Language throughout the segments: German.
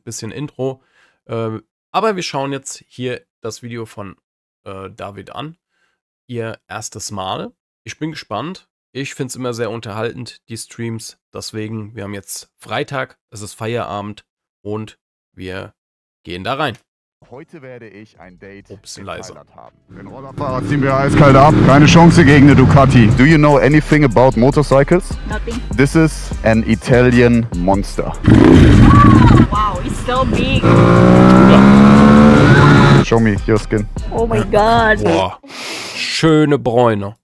mit bisschen Intro. Äh, aber wir schauen jetzt hier das Video von äh, David an. Ihr erstes Mal. Ich bin gespannt. Ich finde es immer sehr unterhaltend, die Streams. Deswegen, wir haben jetzt Freitag, es ist Feierabend und wir gehen da rein. Heute werde ich ein Date bisschen in leiser. Thailand haben. Den Rollerfahrer ziehen wir eiskalt ab. Keine Chance gegen eine Ducati. Do you know anything about motorcycles? Nothing. This is an Italian monster. Wow, it's so big. Show me your skin. Oh my god. Boah, schöne Bräune.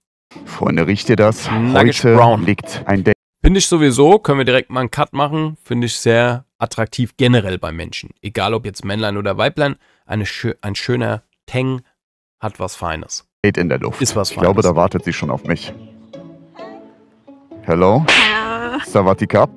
Freunde, riecht ihr das? Nugget Heute brown. liegt ein Date Finde ich sowieso, können wir direkt mal einen Cut machen. Finde ich sehr attraktiv generell bei Menschen. Egal ob jetzt Männlein oder Weiblein eine schö ein schöner Teng hat was Feines. Geht in der Luft. Ist was Feines. Ich glaube, da wartet sie schon auf mich. Hello? Hello. Savati Cup?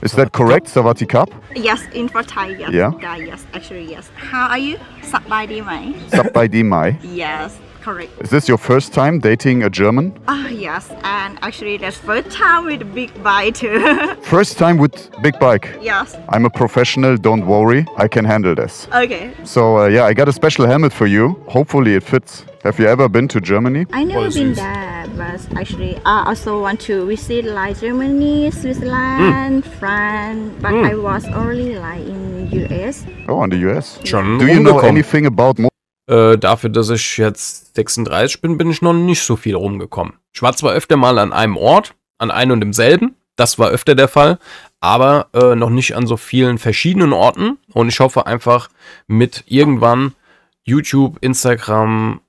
Is that correct, Savati Cup? Yes, in for Thai, yes. Yeah? yeah? Yes, actually, yes. How are you? Sap by Mai. Sap by Mai? Yes. Correct Is this your first time dating a German? Ah yes and actually that's first time with big bike too First time with big bike. Yes I'm a professional, don't worry. I can handle this. Okay So, uh, yeah, I got a special helmet for you. Hopefully, it fits. Have you ever been to Germany? I never Voll been there but actually I also want to visit like Germany Switzerland France but I was only like in US Oh, in the US. Schon Do you know anything about mo Äh, dafür, dass ich jetzt 36 bin, bin ich noch nicht so viel rumgekommen. Ich war zwar öfter mal an einem Ort, an einem und demselben, das war öfter der Fall, aber äh, noch nicht an so vielen verschiedenen Orten. Und ich hoffe einfach mit irgendwann YouTube, Instagram,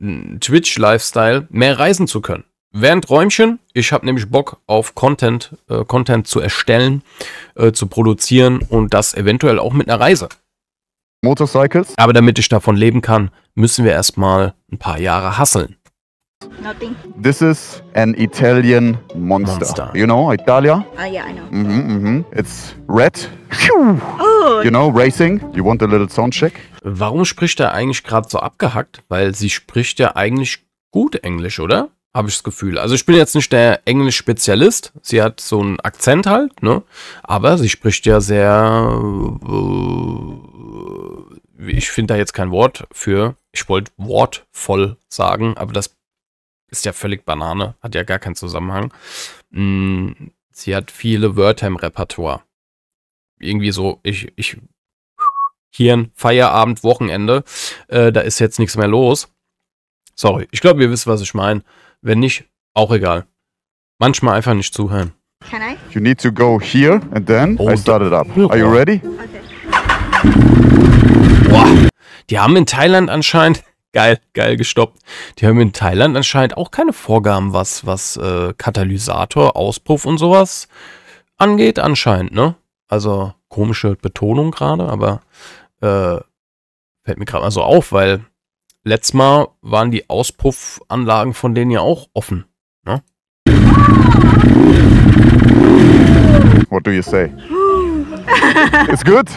n- Twitch-Lifestyle mehr reisen zu können. Wäre ein Träumchen. Ich habe nämlich Bock auf Content, äh, Content zu erstellen, äh, zu produzieren und das eventuell auch mit einer Reise. Motorcycles? Aber damit ich davon leben kann, müssen wir erstmal ein paar Jahre hasseln. Nothing This is an Italian monster. Monster. You know, Italia? Ah yeah I know Mm-hmm, mm-hmm. It's red. Oh You know, racing. You want a little sound check? Warum spricht er eigentlich gerade so abgehackt? Weil sie spricht ja eigentlich gut Englisch, oder? Habe ich das Gefühl. Also ich bin jetzt nicht der Englisch-Spezialist. Sie hat so einen Akzent halt, ne? Aber sie spricht ja sehr. Äh, ich finde da jetzt kein Wort für. Ich wollte wortvoll sagen, aber das ist ja völlig Banane. Hat ja gar keinen Zusammenhang. Mm, Sie hat viele Wörter im Repertoire. Irgendwie so, ich, ich Hirn, Feierabend, Wochenende. Äh, da ist jetzt nichts mehr los. Sorry, ich glaube, ihr wisst, was ich meine. Wenn nicht, auch egal. Manchmal einfach nicht zuhören. Can I You need to go here and then Oh, I start it up. Are you ready? Okay Boah, die haben in Thailand anscheinend, geil, geil gestoppt. Die haben in Thailand anscheinend auch keine Vorgaben, was, was äh, Katalysator, Auspuff und sowas angeht, anscheinend, ne? Also komische Betonung gerade, aber äh, fällt mir gerade mal so auf, weil letztes Mal waren die Auspuffanlagen von denen ja auch offen. What do you say? It's good?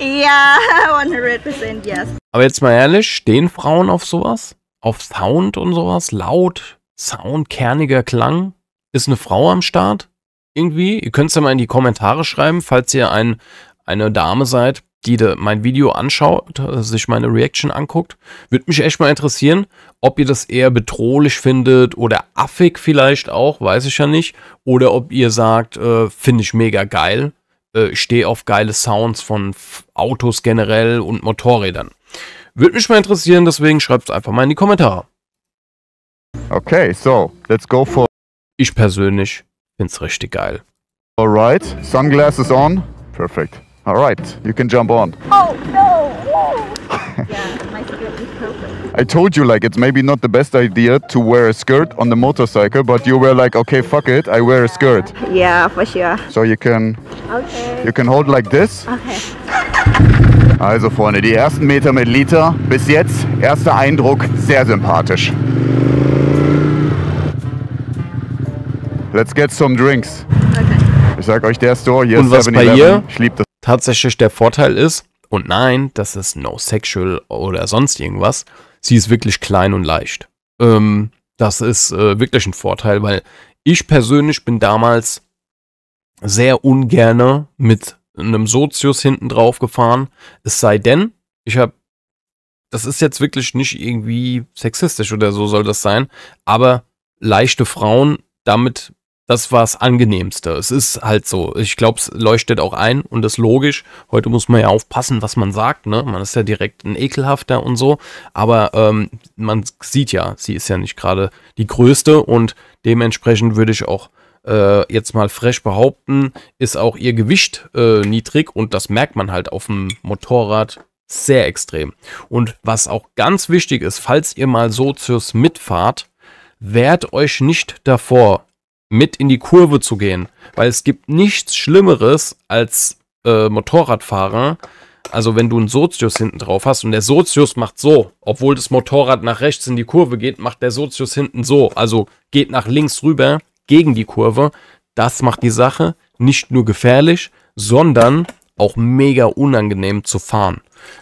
Yeah 100% yes Aber jetzt mal ehrlich, stehen Frauen auf sowas? Auf Sound und sowas? Laut, Sound, kerniger Klang? Ist eine Frau am Start? Irgendwie? Ihr könnt es ja mal in die Kommentare schreiben, falls ihr ein, eine Dame seid, die de, mein Video anschaut, äh, sich meine Reaction anguckt. Würde mich echt mal interessieren, ob ihr das eher bedrohlich findet oder affig vielleicht auch, weiß ich ja nicht. Oder ob ihr sagt, äh, finde ich mega geil. Äh, ich stehe auf geile Sounds von Autos generell und Motorrädern. Würde mich mal interessieren, deswegen schreibt es einfach mal in die Kommentare. Okay, so let's go for Ich persönlich finde es richtig geil. all right. Sunglasses on. Perfect. All right, you can jump on. Oh no! yeah, my skirt is perfect. I told you like it's maybe not the best idea to wear a skirt on the motorcycle, but you were like, okay, fuck it, I wear a skirt. Yeah, for sure. So you can Okay. you can hold like this. Okay. Also Freunde, die ersten Meter mit Liter bis jetzt erster Eindruck sehr sympathisch. Let's get some drinks. Okay. Ich sag euch, der Store hier Und ist was bei 7-Eleven. ihr? Ich liebe das. Tatsächlich der Vorteil ist, und nein, das ist no sexual oder sonst irgendwas, sie ist wirklich klein und leicht. Ähm, das ist äh, wirklich ein Vorteil, weil ich persönlich bin damals sehr ungerne mit einem Sozius hinten drauf gefahren. Es sei denn, ich habe, das ist jetzt wirklich nicht irgendwie sexistisch oder so soll das sein, aber leichte Frauen damit das war das Angenehmste. Es ist halt so. Ich glaube, es leuchtet auch ein und ist logisch. Heute muss man ja aufpassen, was man sagt. Ne? Man ist ja direkt ein ekelhafter und so. Aber ähm, man sieht ja, sie ist ja nicht gerade die größte und dementsprechend würde ich auch äh, jetzt mal fresh behaupten, ist auch ihr Gewicht äh, niedrig und das merkt man halt auf dem Motorrad sehr extrem. Und was auch ganz wichtig ist, falls ihr mal Sozius mitfahrt, wehrt euch nicht davor, mit in die Kurve zu gehen. Weil es gibt nichts Schlimmeres als äh, Motorradfahrer. Also wenn du einen Sozius hinten drauf hast und der Sozius macht so, obwohl das Motorrad nach rechts in die Kurve geht, macht der Sozius hinten so. Also geht nach links rüber gegen die Kurve. Das macht die Sache nicht nur gefährlich, sondern auch mega unangenehm zu fahren.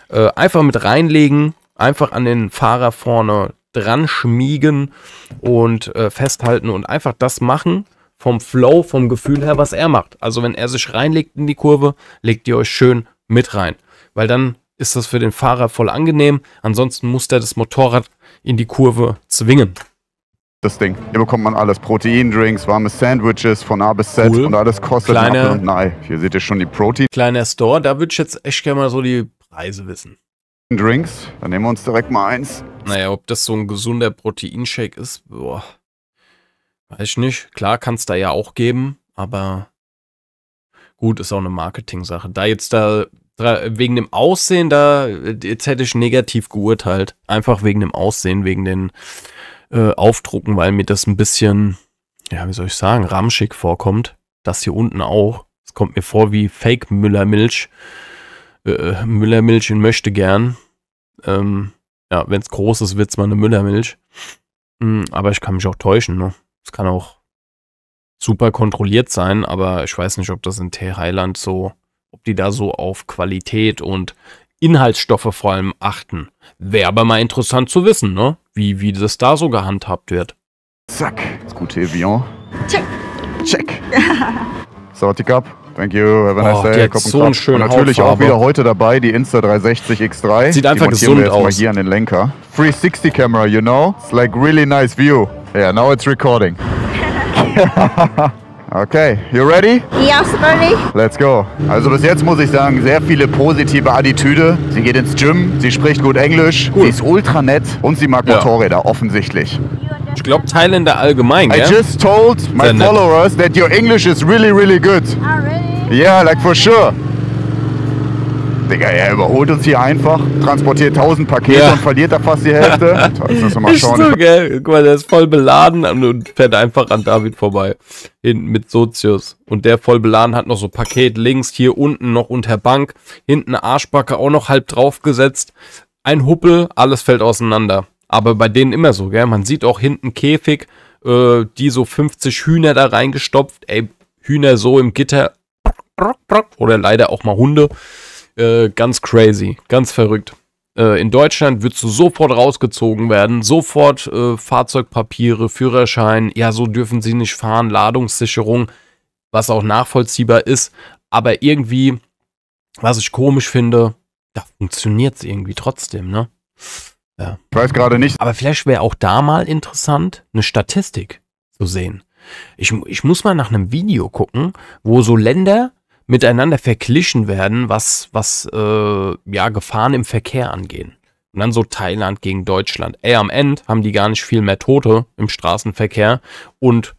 Äh, einfach mit reinlegen, einfach an den Fahrer vorne dran schmiegen und äh, festhalten und einfach das machen vom Flow, vom Gefühl her, was er macht. Also wenn er sich reinlegt in die Kurve, legt ihr euch schön mit rein, weil dann ist das für den Fahrer voll angenehm. Ansonsten muss der das Motorrad in die Kurve zwingen. Das Ding. Hier bekommt man alles. Proteindrinks, warme Sandwiches von A bis Z Cool. und alles kostet Kleine- und Ei. Hier seht ihr schon die Protein Kleiner Store, da würde ich jetzt echt gerne mal so die Preise wissen. Drinks. Dann nehmen wir uns direkt mal eins. Naja, ob das so ein gesunder Proteinshake ist, boah, weiß ich nicht. Klar kann es da ja auch geben, aber gut, ist auch eine Marketing-Sache. Da jetzt da wegen dem Aussehen, da jetzt hätte ich negativ geurteilt. Einfach wegen dem Aussehen, wegen den äh, Aufdrucken, weil mir das ein bisschen, ja, wie soll ich sagen, ramschig vorkommt. Das hier unten auch. Es kommt mir vor wie Fake Müllermilch. Äh, Müllermilch in möchte gern. Ähm, ja, wenn es groß ist, wird's mal eine Müllermilch. Hm, aber ich kann mich auch täuschen, ne? Es kann auch super kontrolliert sein, aber ich weiß nicht, ob das in Thailand so, ob die da so auf Qualität und Inhaltsstoffe vor allem achten. Wäre aber mal interessant zu wissen, ne? Wie, wie das da so gehandhabt wird. Zack. Das gute Evian. Check. Check. Cup. Thank you. Have a nice Oh, day. die hat so einen schönen Und natürlich auch Hautfarbe. wieder heute dabei die Insta 360 X3. Sieht die einfach montieren wir gesund jetzt mal aus. hier an den Lenker. 360 Camera, you know? It's like really nice view. Yeah, now it's recording. okay, you ready? Yes, ready? Let's go. Also bis jetzt muss ich sagen, sehr viele positive Attitüde. Sie geht ins Gym, sie spricht gut Englisch, sie ist ultra nett und sie mag Ja. Motorräder, offensichtlich. Ich glaube, Thailänder allgemein, I gell? just told my followers that your English is really, really good. Ah, really? Yeah, like for sure. Digga, er überholt uns hier einfach, transportiert 1000 Pakete Ja. und verliert da fast die Hälfte. Müssen wir mal Ist schauen. so, gell? Guck mal, der ist voll beladen und fährt einfach an David vorbei. Hinten mit Sozius. Und der voll beladen hat noch so Paket links, hier unten noch unter Bank, hinten Arschbacke auch noch halb draufgesetzt. Ein Huppel, alles fällt auseinander. Aber bei denen immer so, gell? Man sieht auch hinten Käfig, äh, die so 50 Hühner da reingestopft. Ey, Hühner so im Gitter. Oder leider auch mal Hunde. Äh, ganz crazy, ganz verrückt. Äh, in Deutschland würdest du sofort rausgezogen werden, sofort äh, Fahrzeugpapiere, Führerschein, ja, so dürfen sie nicht fahren, Ladungssicherung, was auch nachvollziehbar ist, aber irgendwie, was ich komisch finde, da funktioniert es irgendwie trotzdem, ne? Ich weiß gerade nicht, Aber vielleicht wäre auch da mal interessant, eine Statistik zu sehen. Ich, ich muss mal nach einem Video gucken, wo so Länder miteinander verglichen werden, was, was äh, ja, Gefahren im Verkehr angehen. Und dann so Thailand gegen Deutschland. Ey, am Ende haben die gar nicht viel mehr Tote im Straßenverkehr und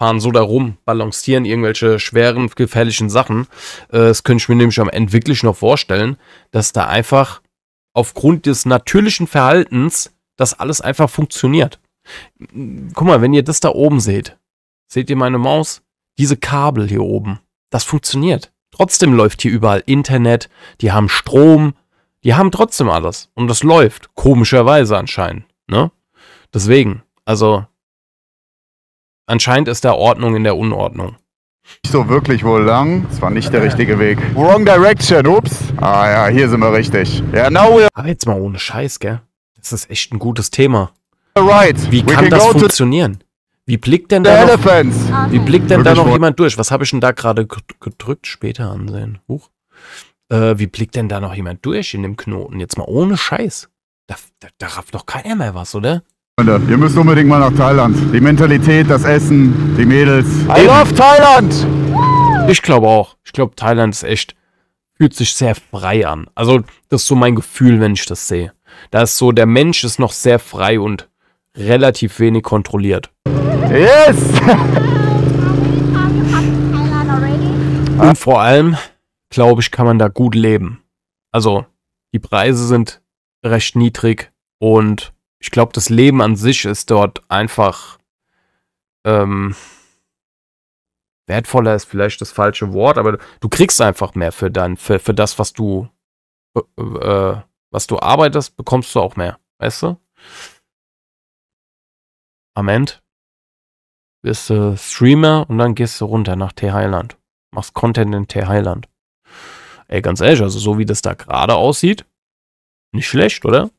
fahren so da rum, balancieren irgendwelche schweren, gefährlichen Sachen. Äh, das könnte ich mir nämlich am Ende wirklich noch vorstellen, dass da einfach aufgrund des natürlichen Verhaltens das alles einfach funktioniert. Guck mal, wenn ihr das da oben seht, seht ihr meine Maus? Diese Kabel hier oben, das funktioniert. Trotzdem läuft hier überall Internet, die haben Strom, die haben trotzdem alles. Und das läuft. Komischerweise anscheinend. Ne? Deswegen, also, anscheinend ist da Ordnung in der Unordnung. so wirklich wohl lang. Das war nicht der richtige Weg. Wrong direction, ups. Ah ja, hier sind wir richtig. Yeah, now we're Aber jetzt mal ohne Scheiß, gell? Das ist echt ein gutes Thema. right. Wie kann das funktionieren? Wie blickt denn The da noch, elephants. wie blickt denn da noch jemand durch? Was habe ich denn da gerade ged- gedrückt? Später ansehen. Huch. Äh, wie blickt denn da noch jemand durch in dem Knoten? Jetzt mal ohne Scheiß. Da, da, da rafft doch keiner mehr was, oder? Freunde, ihr müsst unbedingt mal nach Thailand. Die Mentalität, das Essen, die Mädels. I love Thailand! Ich glaube auch. Ich glaube, Thailand ist echt, fühlt sich sehr frei an. Also, das ist so mein Gefühl, wenn ich das sehe. Da ist so, der Mensch ist noch sehr frei und relativ wenig kontrolliert. Yes! Und vor allem, glaube ich, kann man da gut leben. Also, die Preise sind recht niedrig und ich glaube, das Leben an sich ist dort einfach ähm, wertvoller ist vielleicht das falsche Wort, aber du kriegst einfach mehr für dein, für, für das, was du äh, äh, was du arbeitest, bekommst du auch mehr, weißt du? Am Ende bist du Streamer und dann gehst du runter nach T-Highland. Machst Content in T-Highland. Ey, ganz ehrlich, also so wie das da gerade aussieht, nicht schlecht, oder?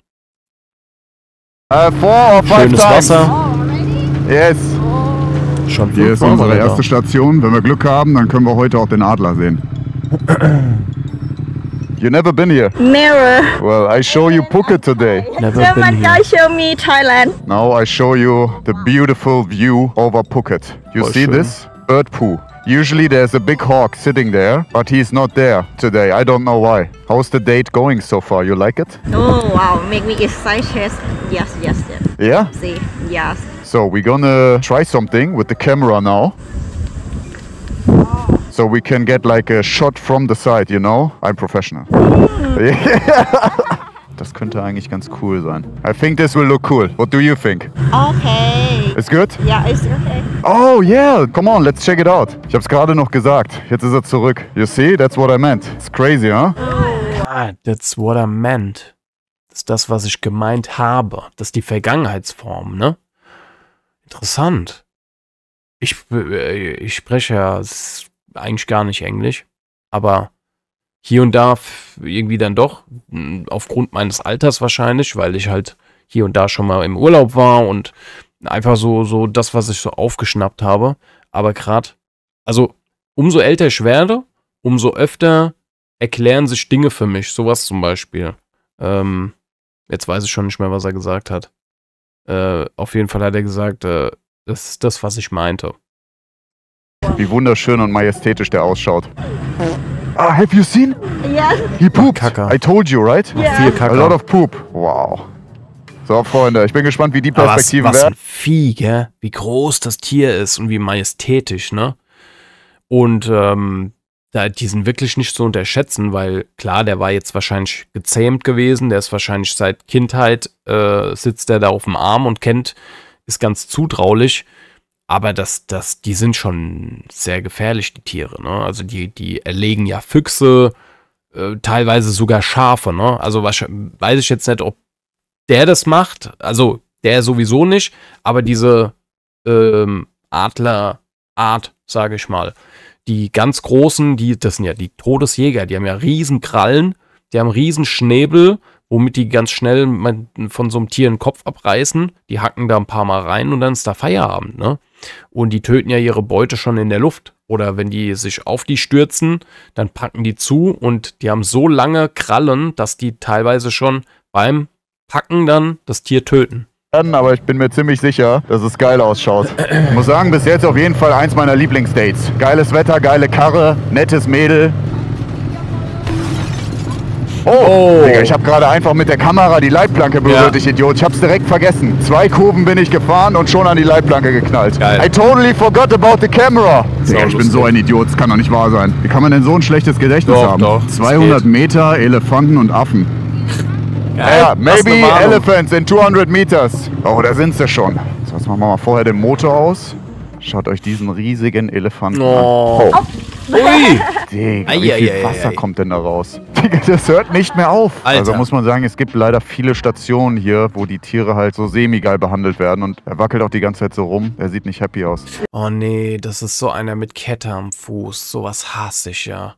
Five Schönes. Wasser? Yes. schon Hier ist unsere erste Station. Wenn wir Glück haben, dann können wir heute auch den Adler sehen. You never been here. Never. Well, I show you Phuket today. Never So been my here. show me Thailand. Now I show you the beautiful view over Phuket. You Oh, see schön. this? Bird poo. Usually there's a big hawk sitting there, but he's not there today. I don't know why. How's the date going so far? You like it? Oh wow, make me excited. Yes, yes, yes. Yeah? See, yes. So we're gonna try something with the camera now. So we can get like a shot from the side, you know? I'm professional. Das könnte eigentlich ganz cool sein. I think this will look cool. What do you think? Okay. It's good? Yeah, it's okay. Oh yeah, come on, let's check it out. Ich hab's gerade noch gesagt. Jetzt ist er zurück. You see, that's what I meant. It's crazy, huh? Ah, that's what I meant. Das ist das, was ich gemeint habe. Das ist die Vergangenheitsform, ne? Interessant. Ich, äh, ich spreche ja eigentlich gar nicht Englisch, aber hier und da irgendwie dann doch, m, aufgrund meines Alters wahrscheinlich, weil ich halt hier und da schon mal im Urlaub war und einfach so, so das, was ich so aufgeschnappt habe. Aber gerade, also umso älter ich werde, umso öfter erklären sich Dinge für mich. Sowas zum Beispiel. Ähm, jetzt weiß ich schon nicht mehr, was er gesagt hat. Äh, auf jeden Fall hat er gesagt, äh, das ist das, was ich meinte. Wie wunderschön und majestätisch der ausschaut. Ah, have you seen? Yes. He pooped. Kacker. I told you, right? Yeah. Viel A Kacke. lot of poop. Wow. So, Freunde, ich bin gespannt, wie die was, Perspektiven was ein werden. Vieh, gell? Wie groß das Tier ist und wie majestätisch, ne? Und ähm, da, die sind wirklich nicht zu unterschätzen, weil klar, der war jetzt wahrscheinlich gezähmt gewesen, der ist wahrscheinlich seit Kindheit, äh, sitzt der da auf dem Arm und kennt, ist ganz zutraulich. Aber das, das, die sind schon sehr gefährlich, die Tiere, ne? Also die, die erlegen ja Füchse, äh, teilweise sogar Schafe, ne? Also weiß ich jetzt nicht, ob der das macht, also der sowieso nicht, aber diese ähm, Adlerart, sage ich mal, die ganz großen, die, das sind ja die Todesjäger, die haben ja riesen Krallen, die haben riesen Schnäbel, womit die ganz schnell von so einem Tier den Kopf abreißen, die hacken da ein paar Mal rein und dann ist da Feierabend, ne? Und die töten ja ihre Beute schon in der Luft. Oder wenn die sich auf die stürzen, dann packen die zu und die haben so lange Krallen, dass die teilweise schon beim Packen dann das Tier töten. aber ich bin mir ziemlich sicher, dass es geil ausschaut. Ich muss sagen, bis jetzt auf jeden Fall eins meiner Lieblingsdates. Geiles Wetter, geile Karre, nettes Mädel. Oh, Oh. Digga, ich habe gerade einfach mit der Kamera die Leitplanke berührt, Ja. ich Idiot. Ich hab's direkt vergessen. Zwei Kurven bin ich gefahren und schon an die Leitplanke geknallt. Geil. I totally forgot about the camera. Digga, ich bin so ein Idiot, das kann doch nicht wahr sein. Wie kann man denn so ein schlechtes Gedächtnis Doch, haben? doch, das 200 geht. Meter, Elefanten und Affen. Ja, maybe elephants in 200 meters. Oh, da sind sie schon. So, jetzt machen wir mal vorher den Motor aus. Schaut euch diesen riesigen Elefanten Oh. an. Ui! Digga, wie viel ei, Wasser ei. kommt denn da raus? Digga, das hört nicht mehr auf. Alter. Also muss man sagen, es gibt leider viele Stationen hier, wo die Tiere halt so semi-geil behandelt werden. Und er wackelt auch die ganze Zeit so rum. Er sieht nicht happy aus. Oh nee, das ist so einer mit Kette am Fuß. Sowas hasse ich ja.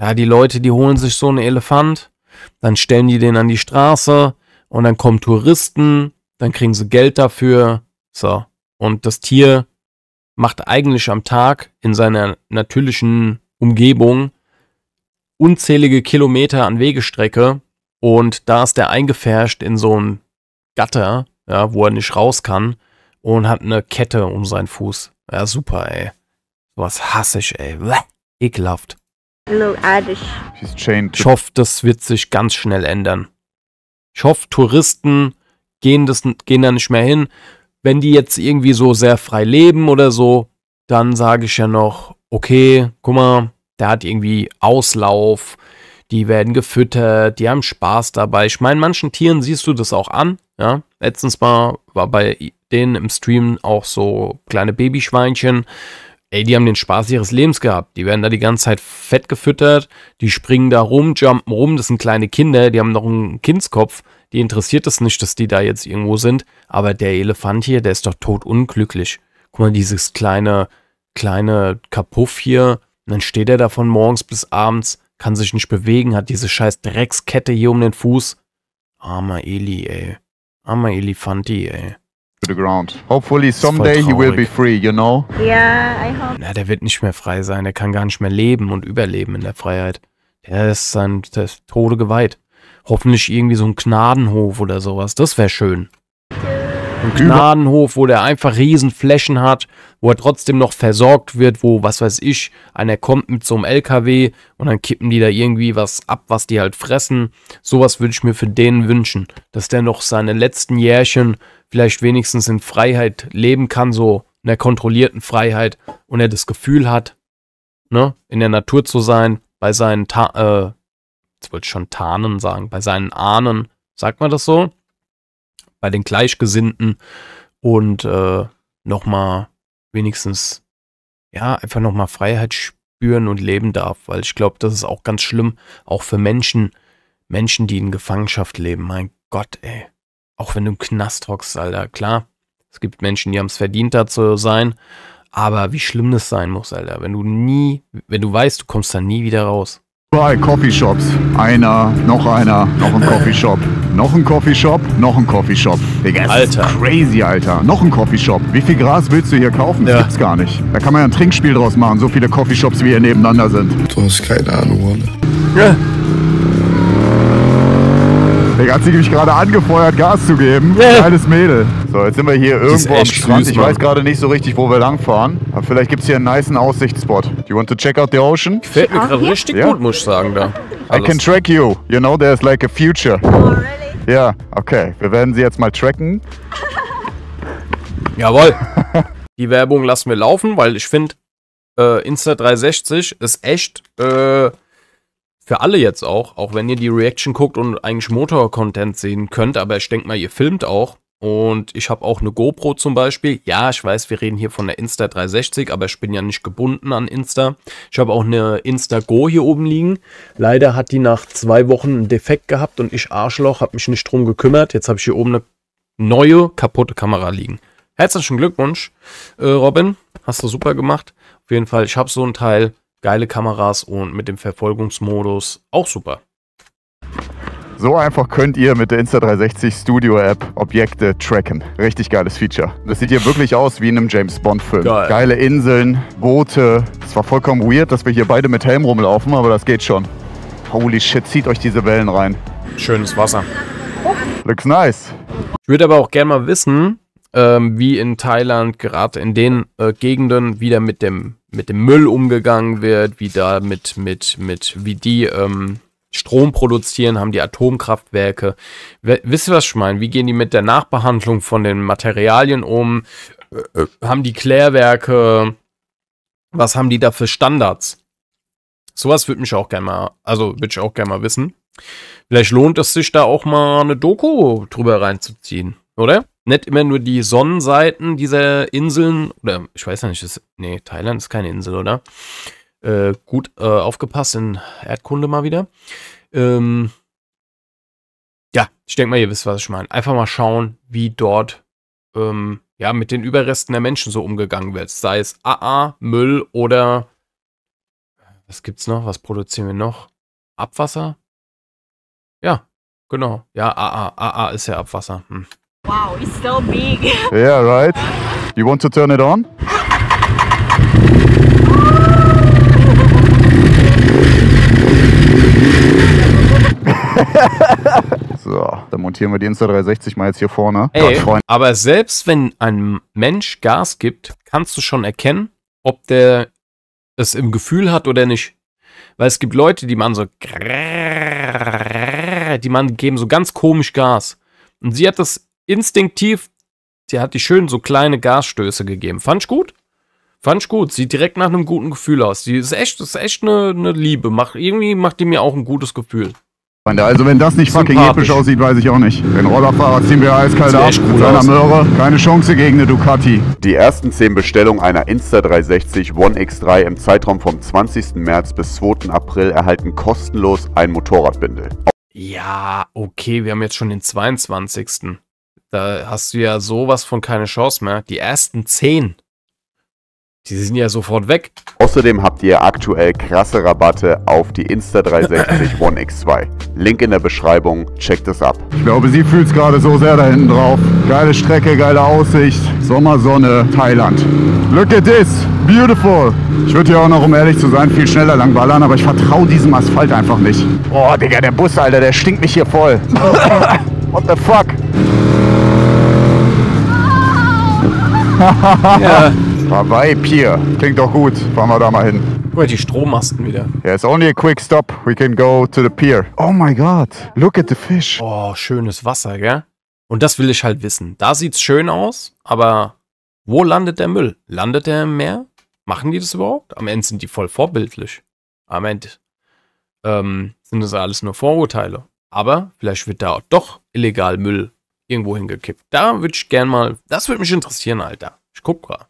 Ja, die Leute, die holen sich so einen Elefant, dann stellen die den an die Straße und dann kommen Touristen, dann kriegen sie Geld dafür. So. Und das Tier macht eigentlich am Tag in seiner natürlichen Umgebung unzählige Kilometer an Wegestrecke und da ist der eingefärscht in so ein Gatter, ja, wo er nicht raus kann und hat eine Kette um seinen Fuß. Ja, super, ey. Was hasse ich, ey. Bäh, ekelhaft. Ich hoffe, das wird sich ganz schnell ändern. Ich hoffe, Touristen gehen, das, gehen da nicht mehr hin. Wenn die jetzt irgendwie so sehr frei leben oder so, dann sage ich ja noch, okay, guck mal, der hat irgendwie Auslauf, die werden gefüttert, die haben Spaß dabei. Ich meine, manchen Tieren siehst du das auch an, ja. Letztens mal war bei denen im Stream auch so kleine Babyschweinchen. Ey, die haben den Spaß ihres Lebens gehabt. Die werden da die ganze Zeit fett gefüttert, die springen da rum, jumpen rum, das sind kleine Kinder, die haben noch einen Kindskopf. Die interessiert es nicht, dass die da jetzt irgendwo sind. Aber der Elefant hier, der ist doch tot unglücklich. Guck mal, dieses kleine, kleine Kapuff hier. Und dann steht er da von morgens bis abends, kann sich nicht bewegen, hat diese scheiß Dreckskette hier um den Fuß. Armer Eli, ey. Armer Elefanti, ey. to the ground. Hopefully someday he will be free, you know? Yeah, I hope. Na, der wird nicht mehr frei sein. Der kann gar nicht mehr leben und überleben in der Freiheit. Der ist sein der ist Tode geweiht. Hoffentlich irgendwie so ein Gnadenhof oder sowas. Das wäre schön. Ein Gnadenhof, wo der einfach riesen Flächen hat, wo er trotzdem noch versorgt wird, wo, was weiß ich, einer kommt mit so einem LKW und dann kippen die da irgendwie was ab, was die halt fressen. Sowas würde ich mir für den wünschen, dass der noch seine letzten Jährchen vielleicht wenigstens in Freiheit leben kann, so in der kontrollierten Freiheit und er das Gefühl hat, ne, in der Natur zu sein, bei seinen, Ta äh, jetzt wollte ich schon Tarnen sagen, bei seinen Ahnen, sagt man das so? Bei den Gleichgesinnten und äh, nochmal wenigstens, ja, einfach nochmal Freiheit spüren und leben darf, weil ich glaube, das ist auch ganz schlimm, auch für Menschen, Menschen, die in Gefangenschaft leben. Mein Gott, ey. Auch wenn du im Knast hockst, Alter, klar. Es gibt Menschen, die haben es verdient, da zu sein. Aber wie schlimm das sein muss, Alter. Wenn du nie, wenn du weißt, du kommst da nie wieder raus. Überall Coffeeshops. Einer, noch einer, noch ein Coffeeshop. Noch ein Coffeeshop, noch ein Coffeeshop. Digga, das Alter. ist crazy, Alter. Noch ein Coffeeshop. Wie viel Gras willst du hier kaufen? Das Ja. gibt's gar nicht. Da kann man ja ein Trinkspiel draus machen, so viele Coffeeshops wie hier nebeneinander sind. Du hast keine Ahnung, Wolle. Ja. Digga, hat sie mich gerade angefeuert, Gas zu geben. Ja. Kleines Mädel. So, jetzt sind wir hier irgendwo am Strand. süß, ich weiß gerade nicht so richtig, wo wir langfahren. Aber vielleicht gibt's hier einen niceen Aussichtsspot. Do you want to check out the ocean? Gefällt mir gerade richtig Ja. gut, muss ich sagen, da. I can track you. You know, there's like a future. Oh, really? Ja, okay. Wir werden sie jetzt mal tracken. Jawohl. Die Werbung lassen wir laufen, weil ich finde, äh, Insta360 ist echt äh, für alle jetzt auch, auch wenn ihr die Reaction guckt und eigentlich Motor-Content sehen könnt, aber ich denke mal, ihr filmt auch. Und ich habe auch eine GoPro zum Beispiel. Ja, ich weiß, wir reden hier von der Insta360, aber ich bin ja nicht gebunden an Insta. Ich habe auch eine Insta Go hier oben liegen. Leider hat die nach zwei Wochen einen Defekt gehabt und ich Arschloch habe mich nicht drum gekümmert. Jetzt habe ich hier oben eine neue kaputte Kamera liegen. Herzlichen Glückwunsch, äh, Robin. Hast du super gemacht. Auf jeden Fall, ich habe so ein Teil. Geile Kameras und mit dem Verfolgungsmodus auch super. So einfach könnt ihr mit der Insta360 Studio App Objekte tracken. Richtig geiles Feature. Das sieht hier wirklich aus wie in einem James Bond Film. Geil. Geile Inseln, Boote. Es war vollkommen weird, dass wir hier beide mit Helm rumlaufen, aber das geht schon. Holy shit, zieht euch diese Wellen rein. Schönes Wasser. Looks nice. Ich würde aber auch gerne mal wissen, ähm, wie in Thailand gerade in den äh, Gegenden wieder mit dem, mit dem Müll umgegangen wird, wie da mit, mit, mit, wie die ähm, Strom produzieren, haben die Atomkraftwerke. We wisst ihr, was ich meine? Wie gehen die mit der Nachbehandlung von den Materialien um? Äh, äh, haben die Klärwerke? Was haben die da für Standards? Sowas würde mich auch gerne mal, also würde ich auch gerne mal wissen. Vielleicht lohnt es sich da auch mal eine Doku drüber reinzuziehen, oder? Nicht immer nur die Sonnenseiten dieser Inseln, oder ich weiß ja nicht, ist, nee, Thailand ist keine Insel, oder? Äh, gut äh, aufgepasst in Erdkunde mal wieder. Ähm, ja, ich denke mal, ihr wisst, was ich meine. Einfach mal schauen, wie dort ähm, ja, mit den Überresten der Menschen so umgegangen wird. Sei es AA, Müll oder was gibt's noch? Was produzieren wir noch? Abwasser? Ja, genau. Ja, AA. AA ist ja Abwasser. Hm. Wow, it's so big. Yeah, right? You want to turn it on? so, dann montieren wir die Insta360 mal jetzt hier vorne. Ey, Gott, aber selbst wenn ein Mensch Gas gibt, kannst du schon erkennen, ob der es im Gefühl hat oder nicht. Weil es gibt Leute, die machen so, die man geben so ganz komisch Gas. Und sie hat das instinktiv, sie hat die schön so kleine Gasstöße gegeben. Fand ich gut? Fand ich gut. Sieht direkt nach einem guten Gefühl aus. Die ist echt, das ist echt eine, eine Liebe. Macht, irgendwie macht die mir auch ein gutes Gefühl. Freunde, Also wenn das nicht fucking episch aussieht, weiß ich auch nicht. Den Rollerfahrer ziehen wir eiskalt ab mit seiner. Möhre. Keine Chance gegen eine Ducati. Die ersten 10 Bestellungen einer Insta360 One X3 im Zeitraum vom 20. März bis 2. April erhalten kostenlos ein Motorradbündel. Ja, okay, wir haben jetzt schon den 22. Da hast du ja sowas von keine Chance mehr. Die ersten 10, die sind ja sofort weg. Außerdem habt ihr aktuell krasse Rabatte auf die Insta360 One X2. Link in der Beschreibung, checkt es ab. Ich glaube, sie fühlt's gerade so sehr da hinten drauf. Geile Strecke, geile Aussicht. Sommersonne, Thailand. Look at this. Beautiful. Ich würde hier auch noch, um ehrlich zu sein, viel schneller langballern, aber ich vertraue diesem Asphalt einfach nicht. Oh, Digga, der Bus, Alter, der stinkt mich hier voll. What the fuck? Ja. Hawaii Pier. Klingt doch gut. Fahren wir da mal hin. Guck mal, die Strommasten wieder. Yeah, it's only a quick stop. We can go to the pier. Oh my god. Look at the fish. Oh, schönes Wasser, gell? Und das will ich halt wissen. Da sieht's schön aus, aber wo landet der Müll? Landet der im Meer? Machen die das überhaupt? Am Ende sind die voll vorbildlich. Am Ende ähm, sind das alles nur Vorurteile. Aber vielleicht wird da doch illegal Müll irgendwo hingekippt. Da würde ich gern mal, das würde mich interessieren, Alter. Ich guck grad.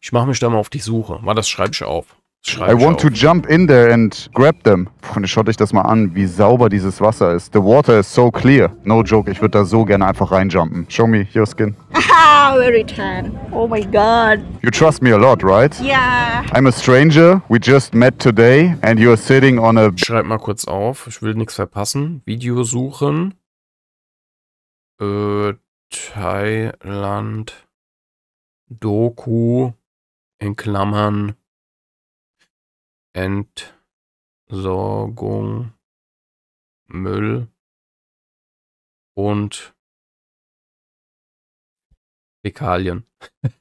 Ich mache mich da mal auf die Suche. Mal, das schreibe ich auf. Schreib I ich want to auf. jump in there and grab them. Freunde, schaut euch das mal an, wie sauber dieses Wasser ist. The water is so clear. No joke, ich würde da so gerne einfach reinjumpen. Show me your skin. Ah, very tan. Oh my god. You trust me a lot, right? Yeah. I'm a stranger. We just met today and you're sitting on a... Ich schreibe mal kurz auf. Ich will nichts verpassen. Video suchen. Äh, Thailand. Doku. In Klammern. Entsorgung. Müll. Und Fäkalien.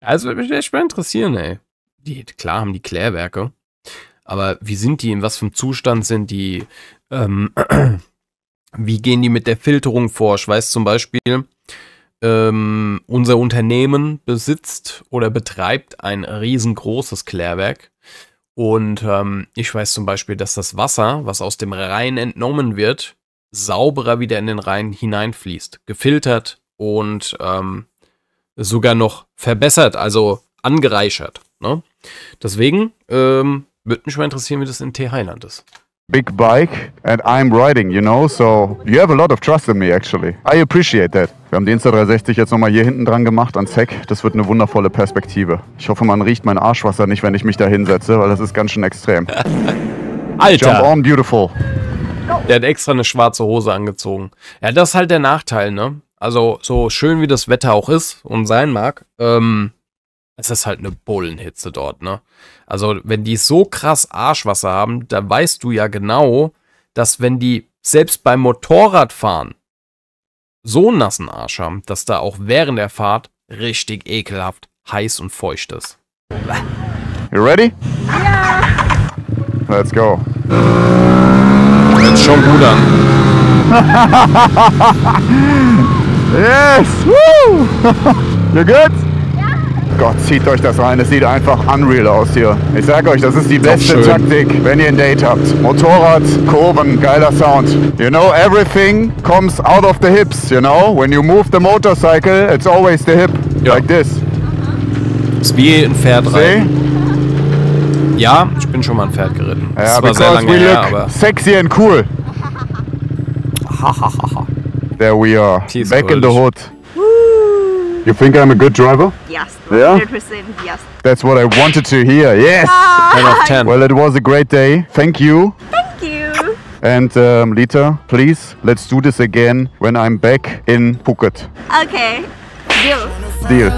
also würde mich echt mal interessieren, ey. Die, klar haben die Klärwerke. Aber wie sind die, in was für einem Zustand sind die? Ähm, wie gehen die mit der Filterung vor? Ich weiß zum Beispiel, ähm, unser Unternehmen besitzt oder betreibt ein riesengroßes Klärwerk. Und ähm, ich weiß zum Beispiel, dass das Wasser, was aus dem Rhein entnommen wird, sauberer wieder in den Rhein hineinfließt. Gefiltert und ähm, sogar noch verbessert, also angereichert. Ne? Deswegen ähm, würde mich mal interessieren, wie das in Thailand ist. Big bike and I'm riding, you know, so you have a lot of trust in me actually. I appreciate that. Wir haben die Insta360 jetzt nochmal hier hinten dran gemacht ans Heck. Das wird eine wundervolle Perspektive. Ich hoffe, man riecht mein Arschwasser nicht, wenn ich mich da hinsetze, weil das ist ganz schön extrem. Jump Alter, on, beautiful. der hat extra eine schwarze Hose angezogen. Ja, das ist halt der Nachteil, ne? Also, so schön wie das Wetter auch ist und sein mag, ähm, es ist halt eine Bullenhitze dort, ne? Also, wenn die so krass Arschwasser haben, dann weißt du ja genau, dass wenn die selbst beim Motorradfahren so einen nassen Arsch haben, dass da auch während der Fahrt richtig ekelhaft heiß und feucht ist. You ready? Yeah. Let's go. Hört schon gut an. Yes! Woo! You're good? Gott, zieht euch das rein. Es sieht einfach unreal aus hier. Ich sag euch, das ist die beste schön. Taktik, wenn ihr ein Date habt. Motorrad, Kurven, geiler Sound. You know, everything comes out of the hips, you know? When you move the motorcycle, it's always the hip. Ja. Like this. Ist wie ein Pferd See? reiten. Ja, ich bin schon mal ein Pferd geritten. Ja, das war sehr lange we her, aber. sexy and cool. There we are. She's Back in the cool. hood. You think I'm a good driver? Yes. Yeah? 100% yes. That's what I wanted to hear. Yes! Ah. 10 of 10. Well, it was a great day. Thank you. Thank you. And um, Lita, please, let's do this again when I'm back in Phuket. Okay. Deal. Deal.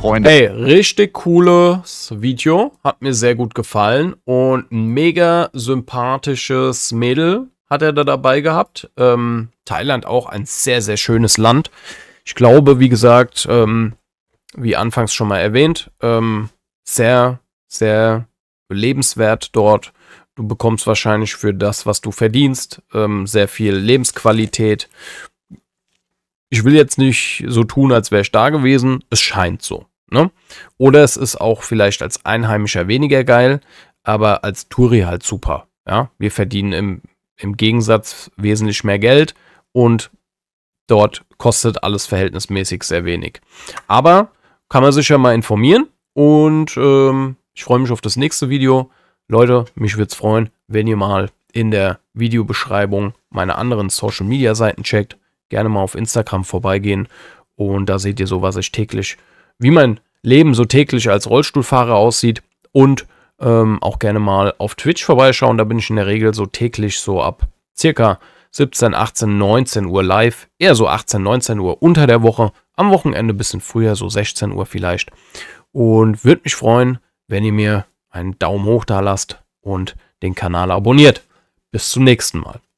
Freunde. Hey, richtig cooles Video. Hat mir sehr gut gefallen. Und mega sympathisches Mädel hat er da dabei gehabt. Ähm, Thailand auch ein sehr, sehr schönes Land. Ich glaube, wie gesagt, ähm, wie anfangs schon mal erwähnt, ähm, sehr, sehr lebenswert dort. Du bekommst wahrscheinlich für das, was du verdienst, ähm, sehr viel Lebensqualität. Ich will jetzt nicht so tun, als wäre ich da gewesen. Es scheint so. Ne? Oder es ist auch vielleicht als Einheimischer weniger geil, aber als Touri halt super. Ja? Wir verdienen im, im Gegensatz wesentlich mehr Geld und dort kostet alles verhältnismäßig sehr wenig. Aber kann man sich ja mal informieren und ähm, ich freue mich auf das nächste Video. Leute, mich würde es freuen, wenn ihr mal in der Videobeschreibung meine anderen Social Media Seiten checkt. Gerne mal auf Instagram vorbeigehen und da seht ihr so, was ich täglich, wie mein Leben so täglich als Rollstuhlfahrer aussieht und ähm, auch gerne mal auf Twitch vorbeischauen. Da bin ich in der Regel so täglich so ab circa 17, 18, 19 Uhr live. Eher so 18, 19 Uhr unter der Woche. Am Wochenende ein bisschen früher, so 16 Uhr vielleicht. Und würde mich freuen, wenn ihr mir einen Daumen hoch da lasst und den Kanal abonniert. Bis zum nächsten Mal.